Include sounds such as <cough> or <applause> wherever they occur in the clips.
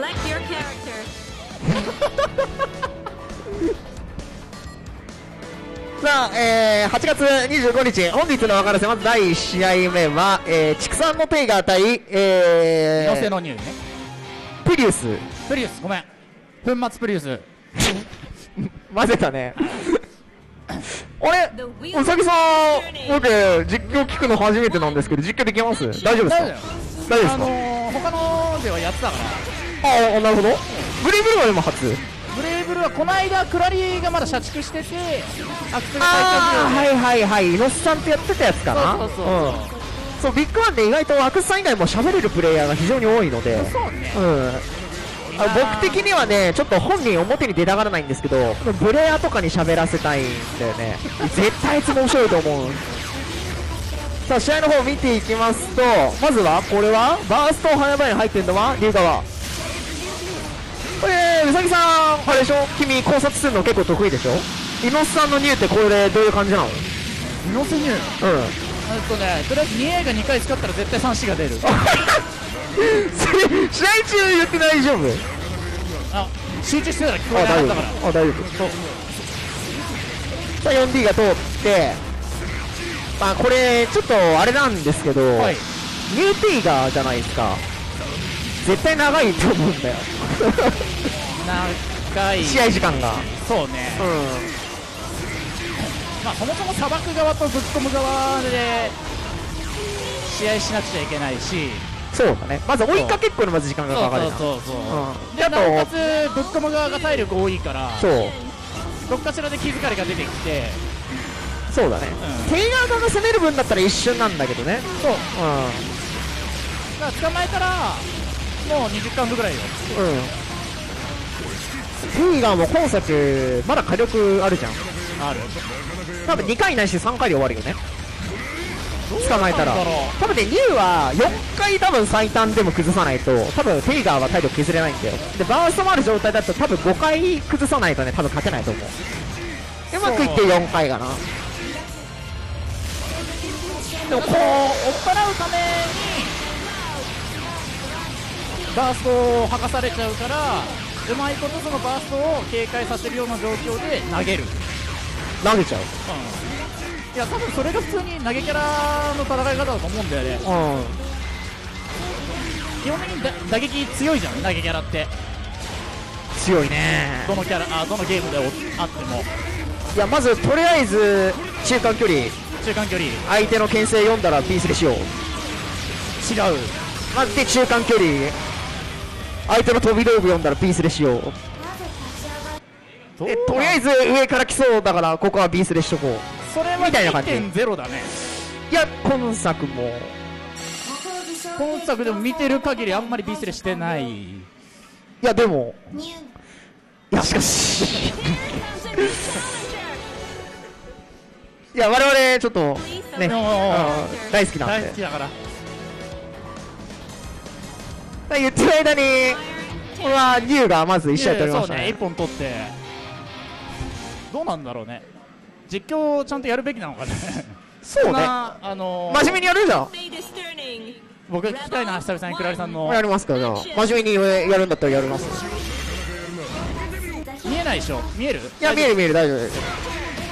Select your character. <laughs> さあ、えー、8月25日、本日の分からせ、まず第1試合目は、えー、畜産のテイガー対、え寄せー、のニューね。プリウス。プリウスごめん。粉末プリウス。<laughs> 混ぜたね。<laughs> あれ？うさぎさん、僕、実況聞くの初めてなんですけど、実況できます？大丈夫ですか？大丈夫大丈夫ですか、あのー、他のではやってたからああ、なるほど。ブリブルはでも初。ブレイブルはこの間クラリがまだ社畜しててアクセルああ、最はいはいはい。イノスさんってやってたやつかな。そうそうそうそうんそう、ビッグワンで意外とアクスさん以外も喋れるプレイヤーが非常に多いので。そうねうん。あ僕的にはね、ちょっと本人表に出たがらないんですけど、ブレアとかに喋らせたいんだよね。絶対あいつも面白いと思う。さあ、試合の方見ていきますと、まずは、これは、バースト早々に入ってるのは、龍川。これ、うさぎさん、あれでしょ？君考察するの結構得意でしょ？イノスさんのニューってこれどういう感じなの？イノセニューうん。えっとねとりあえず 2A が2回使ったら絶対 3C が出る。<laughs> それ、試合中言って大丈夫？あ集中してたら聞こあ、えなか大丈ったから。夫。あ、大丈夫。さあ 4D が通って、まあこれ、ちょっとあれなんですけど、はい。ニューテイガーじゃないですか。絶対長いと思うんだよ。長い試合時間が。そうねうまあそもそも捌く側とぶっ込む側で試合しなくちゃいけないしん。そうだね。まず追いかけっこにまず時間がそうかかるな。そうそうそう、うんであとなおかつぶっ込む側が体力多いからそう。どっかしらで気疲れが出てきてそうだね。うんテイ側が攻める分だったら一瞬なんだけどね。そううだから捕まえたらもう20巻ぐらいよん。うん。テイガーも今作、まだ火力あるじゃん。ある多分2回ないし3回で終わるよね。捕まえたら多分ねニューは4回多分最短でも崩さないと多分テイガーは体力削れないんだよでバーストもある状態だと多分5回崩さないとね多分勝てないと思ううまくいって4回かなでもこう追っ払うためにバーストを剥がされちゃうからうまいことそのバーストを警戒させるような状況で投げる、投げちゃう。いや多分それが普通に投げキャラの戦い方だと思うんだよね。うん。基本的にだ打撃強いじゃん投げキャラって。強いね。どのキャラあどのゲームであっても。いやまずとりあえず中間距離。中間距離。相手の牽制読んだらピースでしよう。違う。まずで中間距離相手の飛び道具読んだらピースでしよう。でとりあえず上から来そうだからここはビースでしとこう。それはみたいな感じ。2.0だね。いや今作も。今作でも見てる限りあんまりビースレしてない。いやでも。いやしかし。いや我々ちょっとね、うん大好きなんで。大好きだから言ってる間にこれはニューがまず1試合取りましたそうね。ね1本取って。どうなんだろうね。実況をちゃんとやるべきなのかね。そうね。あのー真面目にやるじゃん.僕聞きたいな久々にクラリさんの。やりますかじゃあ。真面目にやるんだったらやります。見えないでしょ？見える？いや見える見える大丈夫です。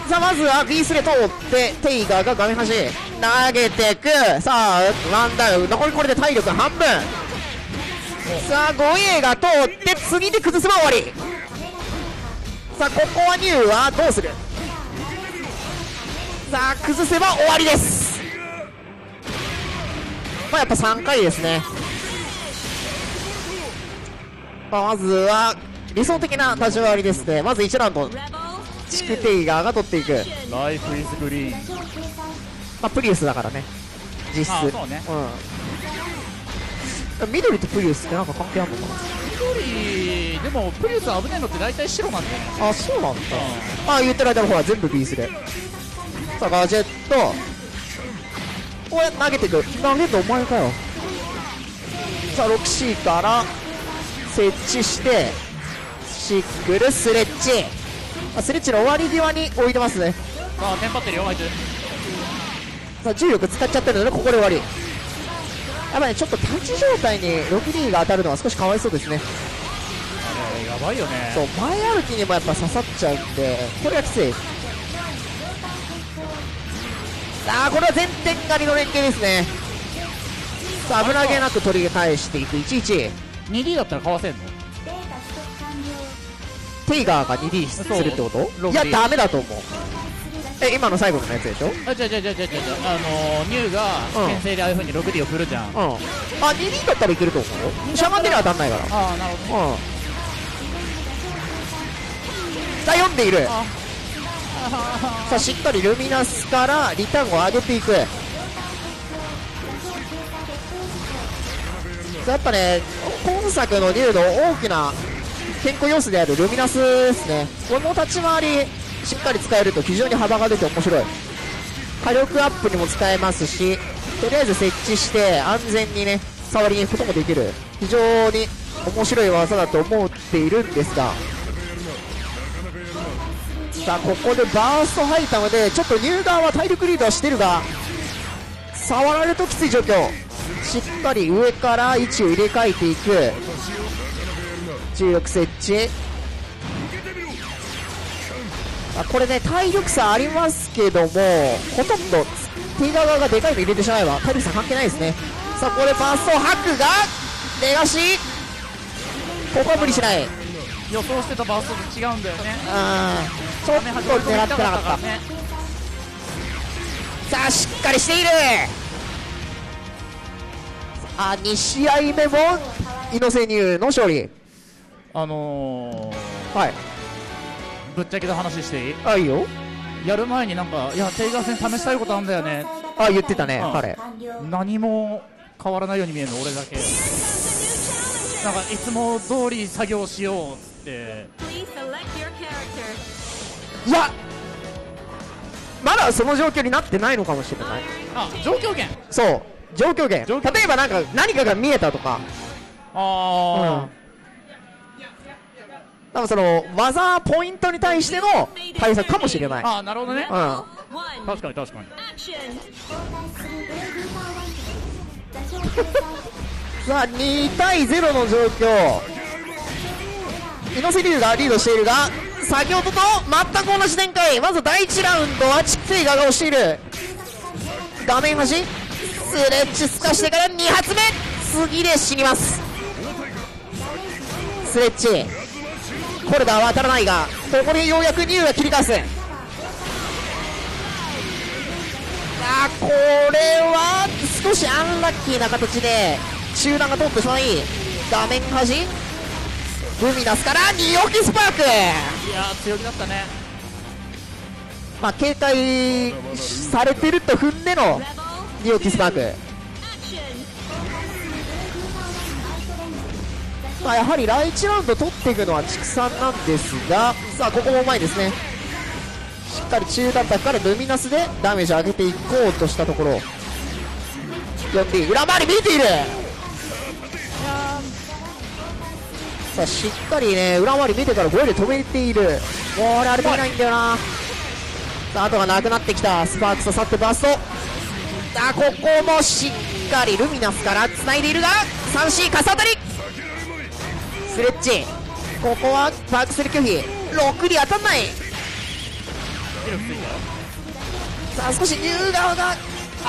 さあまずは B スレ通ってテイガーが画面端投げてく。さあワンダウン。残りこれで体力半分さあ 5A が通って次で崩せば終わり。さあここはニューはどうする？さあ崩せば終わりです。まあやっぱ3回ですね。まあまずは理想的な立ち回りですね。まず1ラウンドチクテイガーが取っていく、ライフイズグリーン。まあ、プリウスだからね。実質。ね。うん緑とプリウスってなんか関係あるのか緑でもプリウス危ねえのって大体白なんだよね。なあそうなんだ。あ言ってる間の方は全部ビースで。さあガジェット。これ投げてく投げるとお前かよ。さあ 6C から設置してシックルスレッチ。あスレッチの終わり際に置いてますね。さあテンパってるよあいつさあ重力使っちゃってるのでここで終わりやっぱねちょっと立ち状態に 6D が当たるのは少しかわいそうですね。ばいよね。そう前歩きにもやっぱ刺さっちゃうんでこれがきつい。さあこれは前転狩りの連携ですね。さあ危なげなく取り返していく。11 2D だったらかわせんの？テイガーが 2D するってこと？いやダメだと思うえ今の最後のやつでしょ？うんあじゃじゃじゃじゃじゃあのー、ニューがうん。牽制でああいう風に 6D を振るじゃん、ああ 2D だったらいけると思うよ。しゃがんでりゃ当たんないから。あなるほどね。うん。さあ読んでいる。あさあしっかりルミナスからリターンを上げていく。やっぱね今作の竜の大きな健康要素であるルミナスですね。この立ち回りしっかり使えると非常に幅が出て面白い。火力アップにも使えますしとりあえず設置して安全にね触りに行くこともできる。非常に面白い技だと思っているんですが。さあここでバーストハイタムでちょっとニューガーは体力リードはしてるが触られるときつい状況。しっかり上から位置を入れ替えていく。重力設置。あこれね体力差ありますけどもほとんどティーガー側がでかいの入れてしまえば体力差関係ないですね。さあここでバーストハックが出がし。ここは無理しない。予想してたバーストと違うんだよね。あーちょっと狙ってなかった。ね。さあしっかりしている。あ2試合目も猪瀬乳の勝利。あのはい。ー、ぶっちゃけた話していい？あいいよ。やる前になんかいやテイガー戦試したいことあんだよね。あ言ってたねうん。彼。何も変わらないように見えるの俺だけ。なんかいつも通り作業しようっつって.いやまだその状況になってないのかもしれない。あ状況源？そう。状況源。例えばなんか何かが見えたとか。あ多分その技ポイントに対しての対策かもしれない。ー、あーなるほどね。うん.確かに確かに. <laughs> さあ2対0の状況。猪瀬龍がリードしているが先ほどと全く同じ展開。まず第1ラウンドはチックイガーが押している。画面端スレッチすかしてから2発目。次で死にます。スレッチコルダーは当たらないがここでようやくニューが切り返す。あーこれは少しアンラッキーな形で中段が通ってしまい画面端ルミナスからニオキスパーク。いやー強気だったね。まあ警戒されてると踏んでの.ニオキスパークまあやはり第1ラウンド取っていくのは畜産なんですがさあここもうまいですね。しっかり中段卓からルミナスでダメージ上げていこうとしたところ。4D 裏回り見ている。さあしっかりね裏回り見てから5で止めている。これあれできないんだよな。さあ後がなくなってきた。スパーク刺さってバースト。あここもしっかりルミナスから繋いでいるが 3C かさ当たり。スレッチここはパークする拒否6に当たんないさあ少しニュー側が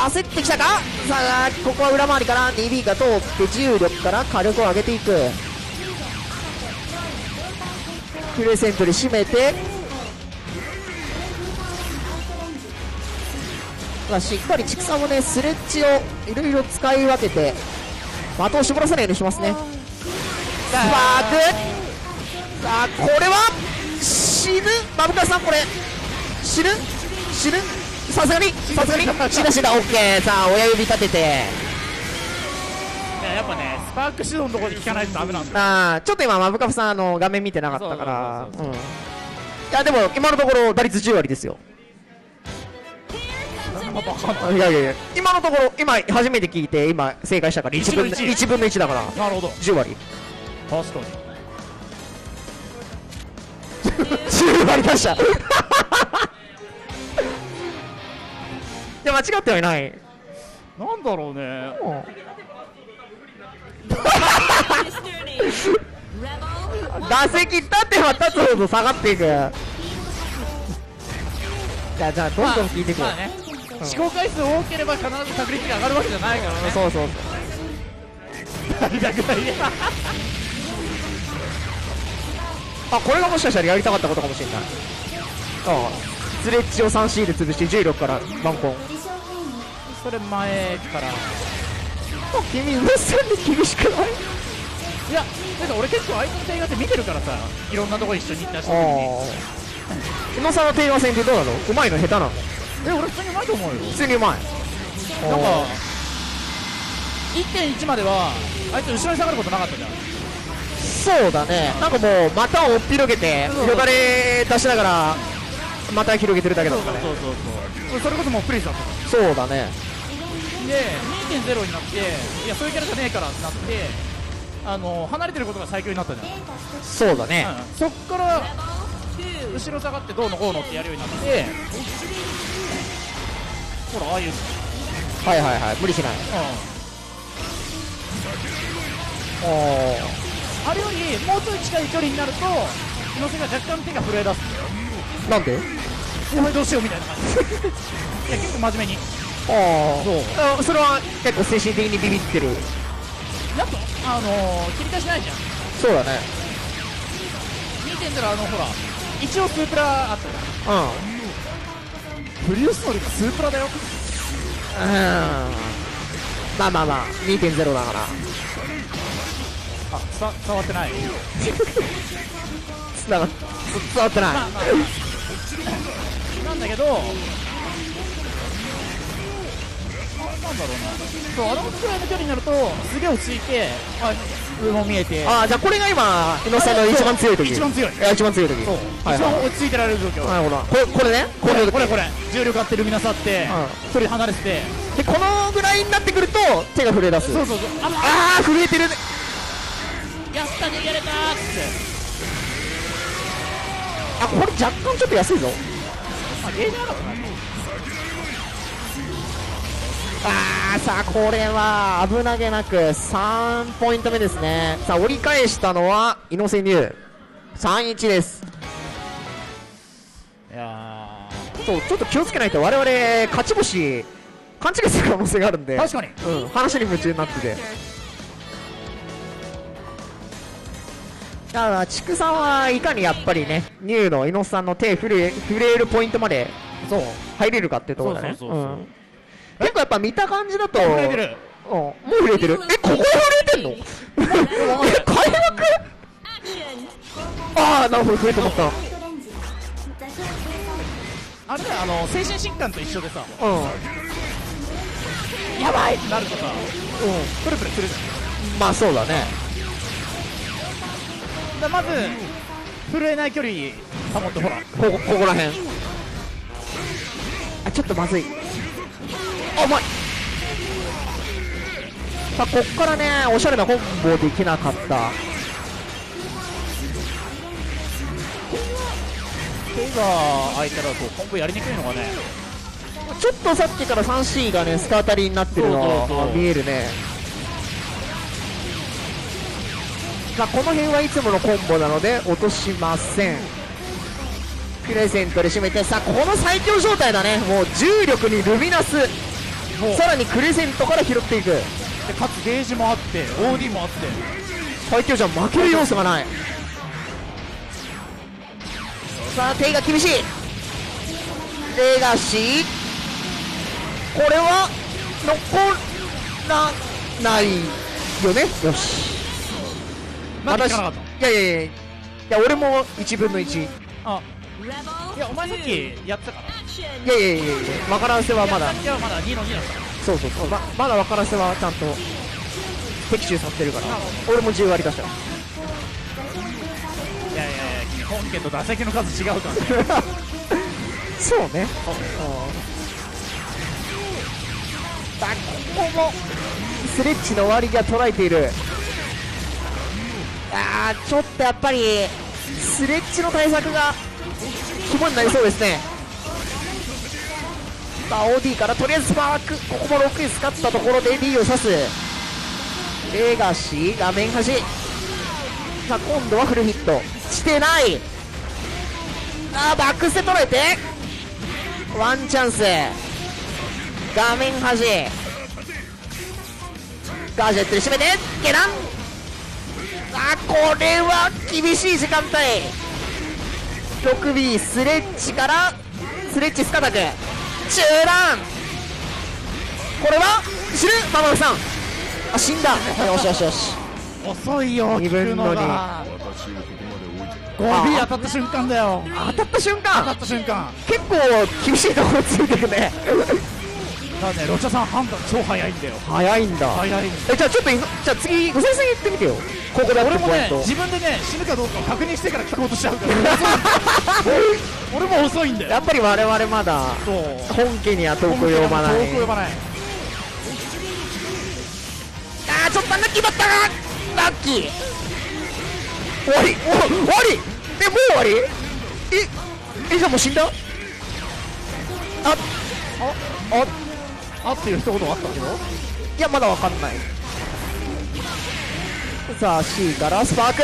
焦ってきたかさあここは裏回りから 2B が通って重力から火力を上げていくクレセントで締めてまあしっかり畜産もねスレッチをいろいろ使い分けて的を絞らせないようにしますねスパークさあこれは死ぬ？マブカさんこれ。死ぬ？死ぬ？さすがにさすがに。死んだ死んだオッケー。さあ親指立てて。いややっぱねスパークシュドのところで効かないとダメなんだあーちょっと今マブカフさんあの画面見てなかったから。いやでも今のところ打率10割ですよ。い。やいやいや今のところ今初めて聞いて今正解したから1分の1分の1 1分の1だから。なるほど。10割確かに。10割出した。<laughs> いや間違ってはいない。なんだろうね. <laughs> 打席立てば立つほど下がっていく。じゃあじゃあどんどん聞いていこう、まあね。試行回数多ければ必ず確率が上がるわけじゃないからね。そうそう大学大であこれがもしかしたらやりたかったことかもしれない。ああ。スレッジを3シール潰して重力からバンコン。それ前から。い君うっさんで厳しくない？やだから俺結構相手の手画って見てるからさ。いろんなとこ一緒に行ったしああ日野さんのテーマ戦ってどうなの？うまいの下手なの？え俺普通にうまいと思うよ。普通にうまい。なんか1.1まではあいつ後ろに下がることなかったじゃんそうだね。なんかもう股を広げてよだれ出しながら股広げてるだけだったね。そうそうそう。それこそもうプリンスだった。そうだね。で2.0になっていやそういうキャラじゃねえからってなってあの離れてることが最強になったじゃん、そうだね。うん。そっから後ろ下がってどうのこうのってやるようになってほらああいうの、はいはいはい。無理しない。おあれよりもうちょい近い距離になると日野瀬が若干手が震え出す。んだよーなんで？お前どうしようみたいな感じ。<laughs> いや結構真面目に。ああ。それは結構精神的にビビってる。やっぱあのー、切り出しないじゃん。そうだね。2.0あのほら。一応スープラあったじゃん。うん。プリウス乗りがスープラだよ。うん。まあまあまあ2.0だからあ伝伝わってないなが伝わってない、なんだけどなんだろうなそうあのくらいの距離になるとすげえ落ち着いてあ上も見えてああじゃあこれが今日野さんの一番強い時一番強いや一番強い時そう、はいはい一番落ち着いてられる状況、なるほどこれこれねこれこれこれ重力あってルミナスあって、距離離れててでこのぐらいになってくると手が震え出すそうそうそうああ震えてるった逃げれたーってあこれ若干ちょっと安いぞ。まあゲージあるからねああさあこれは危なげなく3ポイント目ですね。さあ折り返したのは猪瀬乳3-1です。いやそうちょっと気をつけないと我々勝ち星勘違いする可能性があるんで。ー確かに。うん、話に夢中になっててだから畜産はいかにやっぱりねニューの猪瀬さんの手震え震えるポイントまでそう入れるかってところだね。そうそうそうそう。うん。結構やっぱ見た感じだと震えてる。うん、もう震えてる。えここ震えてんの？え開幕!ああなるほど震えて思った。うんあれだよあの精神疾患と一緒でさ。やばいってなるとさ。うプルプルするじん。まあそうだねゃんでまず震えない距離保ってほら。ここここら辺。あちょっとまずい。あうまい。さあこっからねおしゃれなコンボできなかった。手が空いたらこうコンボやりにくいのがね。ちょっとさっきから 3C がねスタータリーになってるのそうそうそう。が見えるねまあこの辺はいつものコンボなので落としません。クレセントで締めてさあこの最強状態だね。もう重力にルミナス。さらにクレセントから拾っていく。でかつゲージもあって OD もあって。最強じゃん負ける要素がない。さあ手が厳しい。レガシー。これは残らないよね。よしなんで聞かなかっいやいやいやいや俺も1分の1いたあ。いやお前さっきやってたから。Action! やいやいやいや分からんせはまだ。いやまだ2の2だった。そうそうそう。ままだ分からんせはちゃんと的中させてるから。俺も10割出したいやいやいや君本家と打席の数違うから。ね <laughs> そうね。さあここもスレッジの割りが捉えているあーちょっとやっぱりスレッジの対策が肝になりそうですね。さあ OD からとりあえずスパークここも6位使ったところで D を刺す。レガシー画面端。さあ今度はフルヒット。してない。あーバックステ捉えて。ワンチャンス。画面端。ガジェットで締めて下段。あこれは厳しい時間帯。6B スレッチからスレッチスカタク中段これは死ぬママさん。あ死んだ。よしよしよし。<laughs> 遅いよ二分聞くの二のが 5B 当たった瞬間だよ。当たった瞬当た間った瞬間。結構厳しいところついてるねだね。ロチャさん判断超早いんだよ。早いんだ。早いんだえじゃあちょっといじゃあ次ご先生言ってみてよ。ここだ俺もね自分でね死ぬかどうかを確認してから聞こうとしちゃうから。俺も遅いんだよ。やっぱり我々まだ本家には遠く及ばない。遠く及ばない。あーちょっとラッキーだったなラッキー。終わり。お終わり。えもう終わり？ええじゃあもう死んだ？ああああっていう一言あったけどいやまだわかんない。さあ C からスパーク。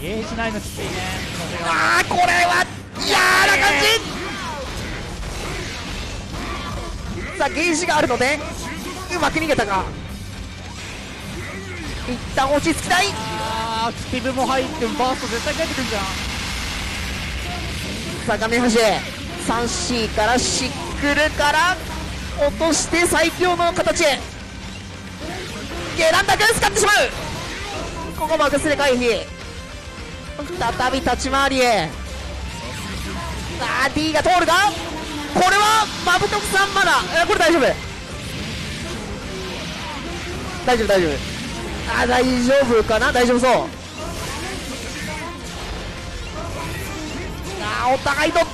ゲージないのきついね。あーこれは嫌な感じ。さあゲージがあるのでうまく逃げたか一旦落ち着きたい。あーアクティブも入ってバースト絶対帰ってくるじゃん。さあ画面端 3C からシックルから落として最強の形へ。ゲランダ君使ってしまう。ここマグスで回避。再び立ち回りへ。さあ D が通るがこれはマブトクさんまだ。えこれ大丈夫。大丈夫大丈夫。あ大丈夫かな？大丈夫そう。あお互いドット。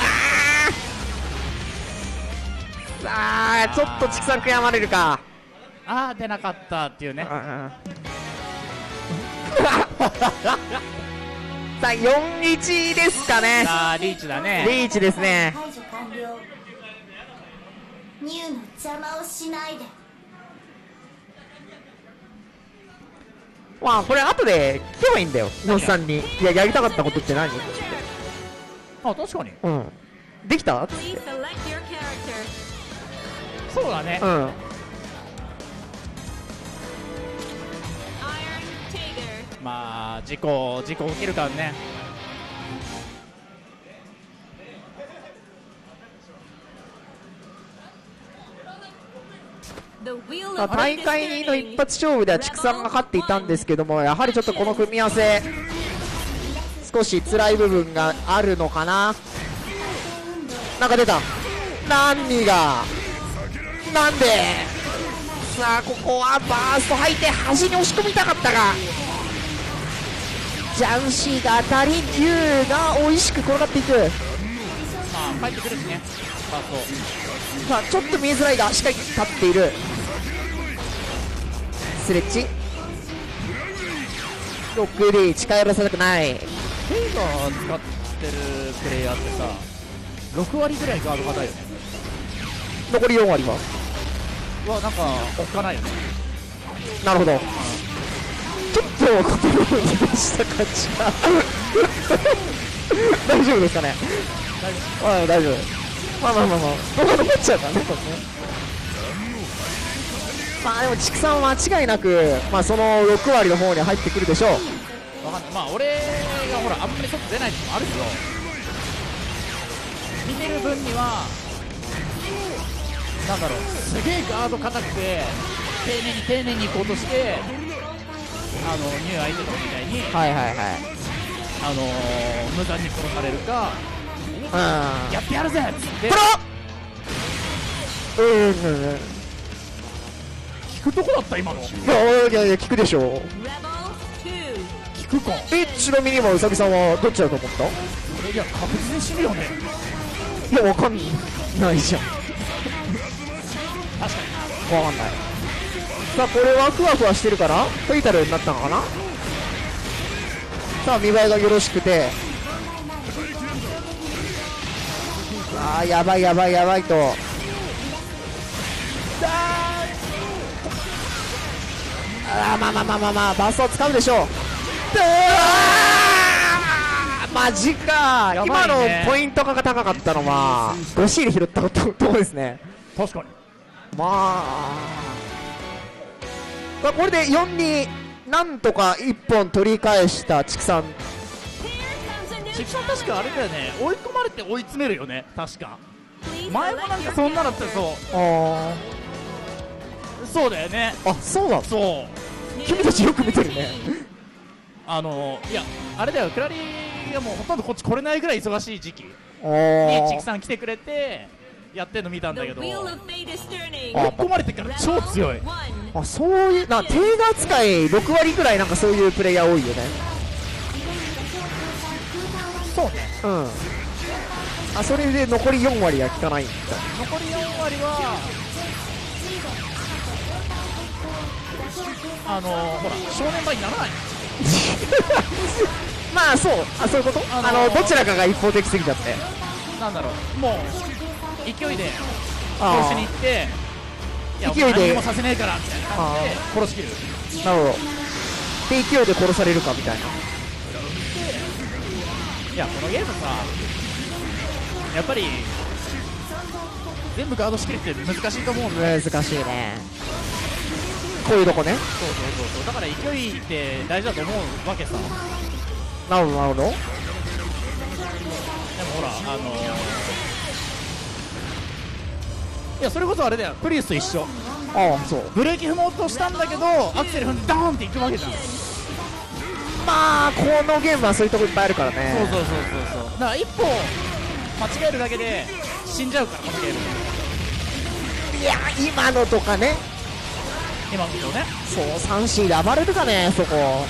あ <laughs> あちょっと畜産悔やまれるか。あー出なかったっていうね。<laughs> さあ4-1ですかね。さあリーチだね。リーチですね。解除完了。ニューの邪魔をしないで。まあこれ後で聞けばいいんだよ。野津さんに。いややりたかったことって何？あ確かに。うん。できた？Please select your character そうだね。うん。まあ事故事故起きるからね。大会2の一発勝負では畜産が勝っていたんですけどもやはりちょっとこの組み合わせ少し辛い部分があるのかな。なんか出た。何が？なんで。さあここはバースト入って端に押し込みたかったが。ジャンシーが当たり竜が美味しく転がっていく。まあ帰ってくるしね。ファースさあちょっと見えづらいがしっかり立っている。スレッチ。6D 近寄らせたくない。トフェイガー使ってるプレイヤーってさ6割ぐらいガード硬いよね。残り4割ははなんかおっかないよね。なるほど。ちょっとコントロールにした感じが大丈夫ですかね。あ大丈夫。まあまあまあまあ。どこ残っちゃうからねこれねまあでも畜産は間違いなく、まあ、その6割の方に入ってくるでしょう。わかんない。まあ俺がほらあんまり外出ないってのもあるけど。見てる分にはなんだろう。すげえガード硬くて丁寧に丁寧に行こうとしてあのニュー相手とかみたいに、はいはいはい。あのー無駄に殺されるかうん。やってやるぜっつってプロ！うん。聞くとこだった今の。いやいやいや聞くでしょう。Rebel 2聞くか。えちなみに今うさぎさんはどっちだと思った？いや確実に死ぬよね。いやわかんないじゃん。確かにわかんない。さあこれはふわふわしてるからフェイタルになったのかな？さあ見栄えがよろしくて。あーやばいやばいやばいと。ああーまあまあまあまあまあバーストは使うでしょう。マジか、やば今のポイントが高かったのは5シール拾ったこととこですね。確かにまあ。まあこれで4になんとか1本取り返した畜産チキさん確かあれだよね。追い込まれて追い詰めるよね。確か。前もなんかそんなだったよそあうそうだよね。ーあそうだそう。君たちよく見てるね。あのいやあれだよ。クラリがもうほとんどこっち来れないぐらい忙しい時期。にあチキさん来てくれてやってんの見たんだけど。追い Wheel of Fate is turning. 込まれてから超強い.あそういうな定額使い6割ぐらいなんかそういうプレイヤー多いよね。そうね。うん。あそれで残り4割は効かないんだ。残り4割はあのほら正面場にならない。<laughs> まあそう。あそういうこと？あの,、あのーどちらかが一方的すぎちゃって。なんだろう。もう勢いであ殺しに行っていや勢いで。何もさせねえからみたいな感じで殺しきる。あなるほど。で勢いで殺されるかみたいな。いやこのゲームさやっぱり全部ガードしきるって難しいと思うんだよ。難しいね。こういうとこね。そうそうそうそう。だから勢いって大事だと思うわけさ。でもなるほどなるほど。ほらあのいやそれこそあれだよ。プリウスと一緒。ああそう。ブレーキ踏もうとしたんだけどアクセル踏んでダーンっていくわけじゃん。まあこのゲームはそういうとこいっぱいあるからね。そうそうそうそうそう。だから一歩間違えるだけで死んじゃうからこのゲーム。いや今のとかね。今のとね。そう3 c で暴れるかねそこ。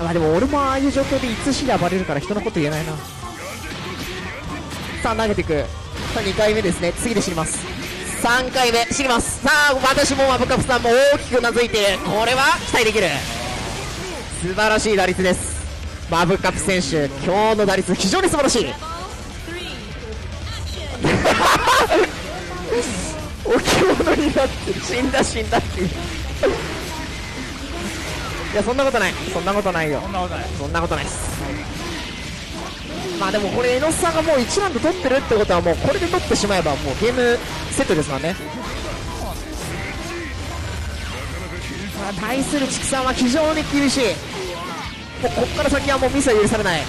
まあでも俺もああいう状況でいつ C で暴れるから人のこと言えないなさあ投げていく。さあ2回目ですね。次で死にます。3回目。死にます。さあ私もマブカプさんも大きくうなずいてこれは期待できる。素晴らしい打率です。マブカプ選手今日の打率非常に素晴らしい. <laughs> 置物になってる。死んだ死んだっていう。いやそんなことない。そんなことないよ。そんなことない。そんなことないですまあでもこれ、エノスさんがもう1ラウンド取ってるってことはもうこれで取ってしまえばもうゲームセットですからね。まあ対する畜産は非常に厳しい。もうこっから先はもうミスは許されない。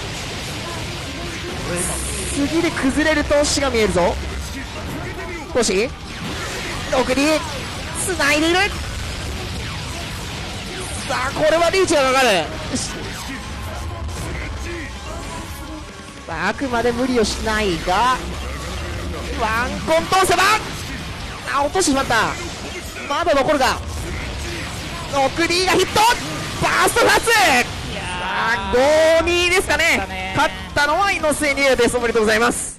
次で崩れると死が見えるぞ。少し奥に。繋いでいる。さあこれはリーチがかかる。さああくまで無理をしないがワンコン通せばあ落としてしまった。まだ残るが奥にがヒット。バースト2つさあ5-2ですかね。勝ったのは猪瀬ニエです。おめでとうございます